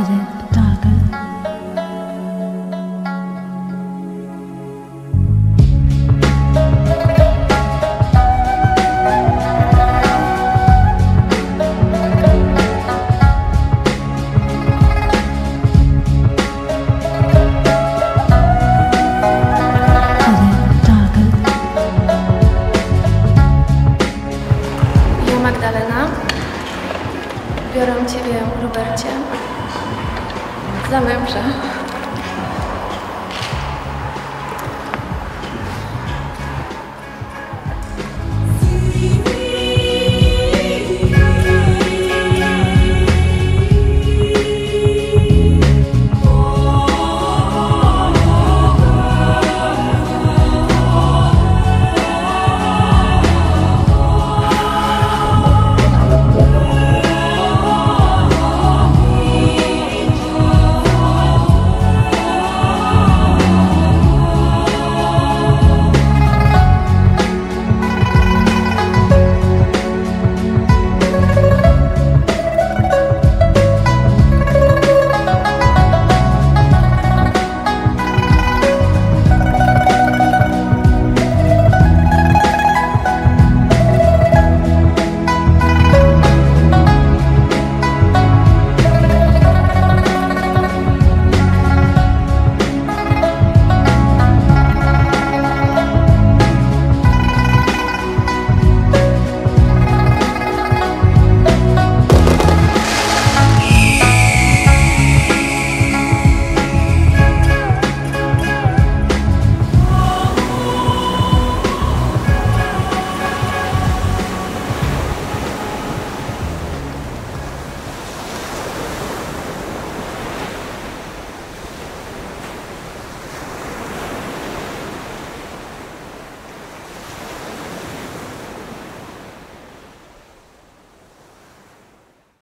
Receptakel. Ja Magdalena. Biorę Ciebie, Robercie, za męża.